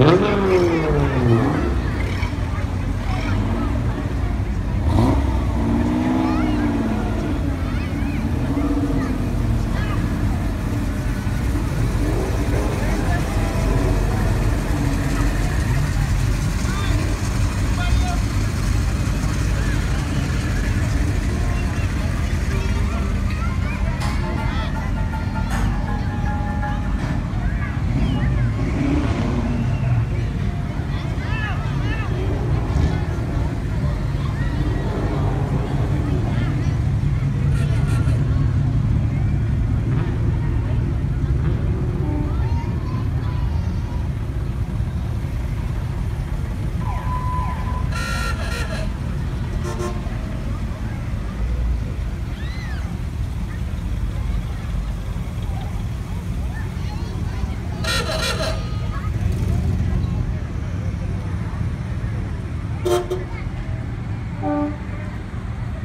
Well,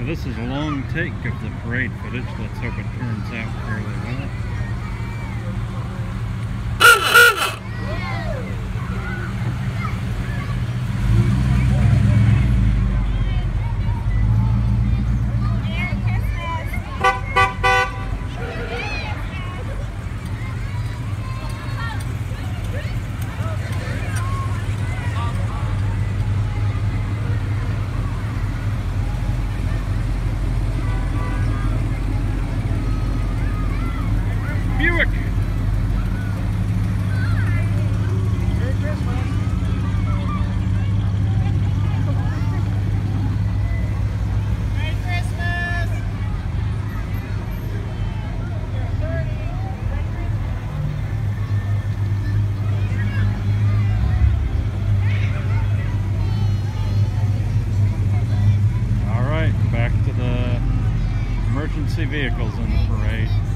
this is a long take of the parade footage. Let's hope it turns out fairly well. Emergency vehicles in the parade.